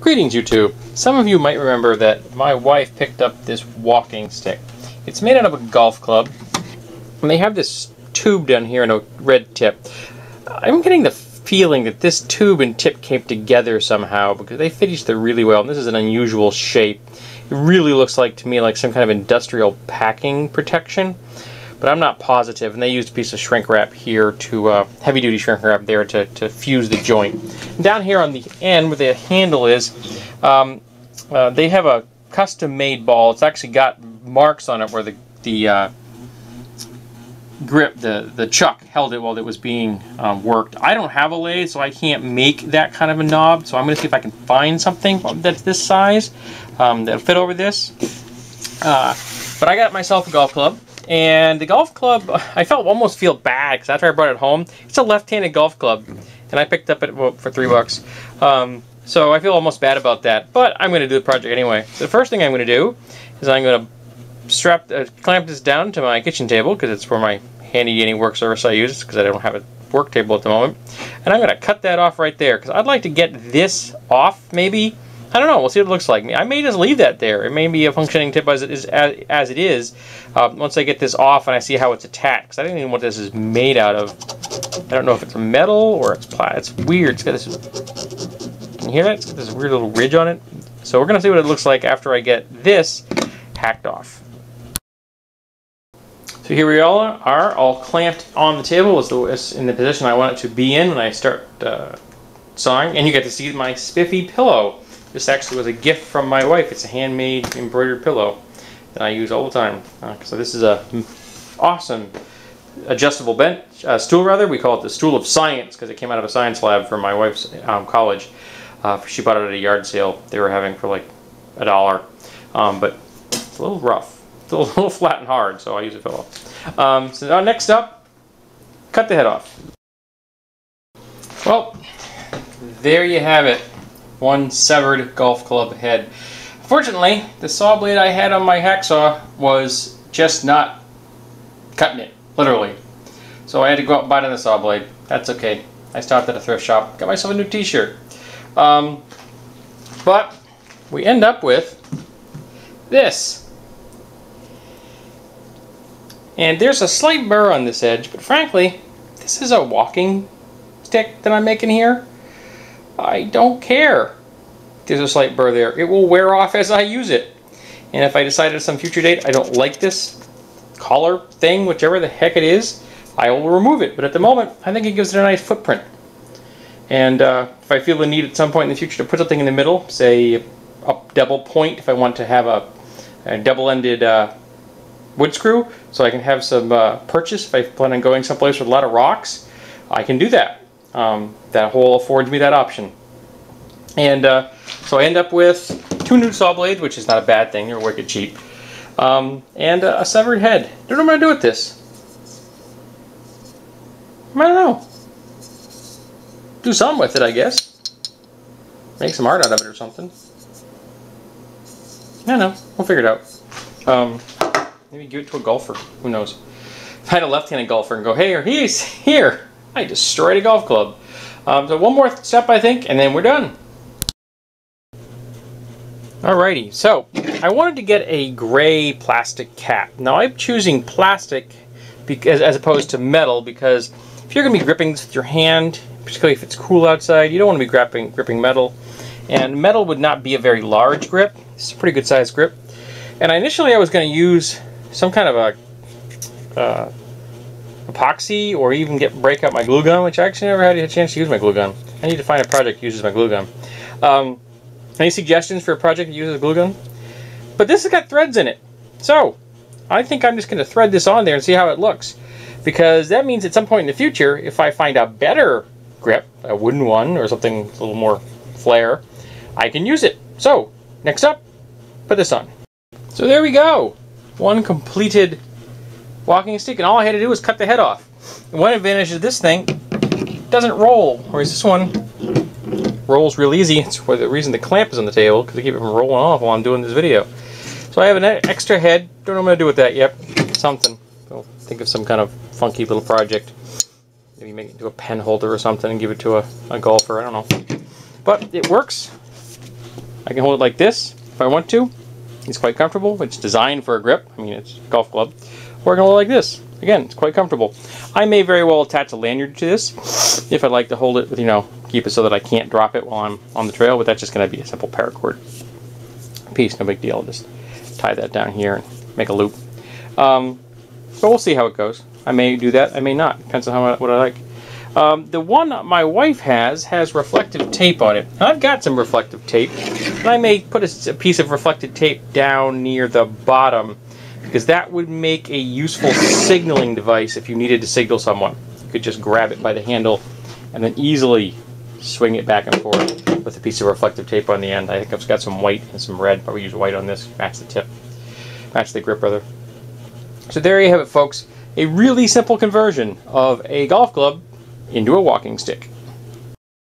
Greetings YouTube. Some of you might remember that my wife picked up this walking stick. It's made out of a golf club and they have this tube down here and a red tip. I'm getting the feeling that this tube and tip came together somehow because they fit each other really well and this is an unusual shape. It really looks like to me like some kind of industrial packing protection but I'm not positive. And they used a piece of shrink wrap here to, uh, heavy duty shrink wrap there to, to fuse the joint. And down here on the end where the handle is, um, uh, they have a custom made ball. It's actually got marks on it where the, the uh, grip, the, the chuck held it while it was being um, worked. I don't have a lathe, so I can't make that kind of a knob. So I'm going to see if I can find something that's this size um, that'll fit over this. Uh, but I got myself a golf club. And the golf club, I felt almost feel bad because after I brought it home, it's a left-handed golf club, and I picked up it for three bucks. Um, so I feel almost bad about that, but I'm going to do the project anyway. So the first thing I'm going to do is I'm going to strap, uh, clamp this down to my kitchen table because it's for my handy dandy work surface I use because I don't have a work table at the moment. And I'm going to cut that off right there because I'd like to get this off maybe I don't know. We'll see what it looks like. I may just leave that there. It may be a functioning tip as it is. As, as it is. Uh, once I get this off and I see how it's attached, I don't even know what this is made out of. I don't know if it's metal or it's plastic. It's weird. It's got this. Can you hear that? It's got this weird little ridge on it. So we're gonna see what it looks like after I get this hacked off. So here we all are, all clamped on the table in the position I want it to be in when I start uh, sawing. And you get to see my spiffy pillow. This actually was a gift from my wife. It's a handmade embroidered pillow that I use all the time. Uh, so this is a awesome adjustable bench, uh, stool rather. We call it the stool of science because it came out of a science lab from my wife's um, college. Uh, she bought it at a yard sale they were having for like a dollar. Um, but it's a little rough. It's a little flat and hard, so I use a pillow. Um, so now next up, cut the head off. Well, there you have it one severed golf club head. Fortunately, the saw blade I had on my hacksaw was just not cutting it, literally. So I had to go out and buy another saw blade. That's okay. I stopped at a thrift shop, got myself a new t-shirt. Um, but we end up with this. And there's a slight burr on this edge, but frankly, this is a walking stick that I'm making here. I don't care. There's a slight burr there. It will wear off as I use it. And if I decide at some future date I don't like this collar thing, whichever the heck it is, I will remove it. But at the moment, I think it gives it a nice footprint. And uh, if I feel the need at some point in the future to put something in the middle, say a double point, if I want to have a, a double-ended uh, wood screw, so I can have some uh, purchase if I plan on going someplace with a lot of rocks, I can do that um, that hole affords me that option. And uh, so I end up with two new saw blades, which is not a bad thing, they're wicked cheap, um, and uh, a severed head. Don't know what I'm going to do with this. I don't know. Do something with it, I guess. Make some art out of it or something. I don't know. We'll figure it out. Um, maybe give it to a golfer. Who knows? Had a left-handed golfer and go, hey, he's here. I destroyed a golf club. Um, so one more step, I think, and then we're done. Alrighty, so I wanted to get a gray plastic cap. Now I'm choosing plastic because, as opposed to metal because if you're going to be gripping this with your hand, particularly if it's cool outside, you don't want to be gripping, gripping metal. And metal would not be a very large grip. It's a pretty good sized grip. And initially I was going to use some kind of a uh, epoxy or even get break out my glue gun, which I actually never had a chance to use my glue gun. I need to find a project that uses my glue gun. Um, any suggestions for a project that uses a glue gun? But this has got threads in it. So, I think I'm just going to thread this on there and see how it looks. Because that means at some point in the future, if I find a better grip, a wooden one or something a little more flare, I can use it. So, next up, put this on. So there we go. One completed walking stick, and all I had to do was cut the head off. And one advantage of this thing, doesn't roll, whereas this one rolls real easy. It's for the reason the clamp is on the table, because I keep it from rolling off while I'm doing this video. So I have an extra head. Don't know what I'm going to do with that yet. Something. I'll think of some kind of funky little project. Maybe make it into a pen holder or something and give it to a, a golfer. I don't know. But it works. I can hold it like this if I want to. It's quite comfortable. It's designed for a grip. I mean, it's a golf club. Or I can hold like this. Again, it's quite comfortable. I may very well attach a lanyard to this if I'd like to hold it with, you know, keep it so that I can't drop it while I'm on the trail, but that's just going to be a simple paracord piece, no big deal. Just tie that down here and make a loop. Um, but we'll see how it goes. I may do that, I may not. Depends on how what I like. Um, the one my wife has has reflective tape on it. I've got some reflective tape. And I may put a, a piece of reflective tape down near the bottom because that would make a useful signaling device if you needed to signal someone. You could just grab it by the handle and then easily swing it back and forth with a piece of reflective tape on the end. I think I've got some white and some red. Probably use white on this, match the tip, match the grip rather. So there you have it folks. A really simple conversion of a golf club into a walking stick.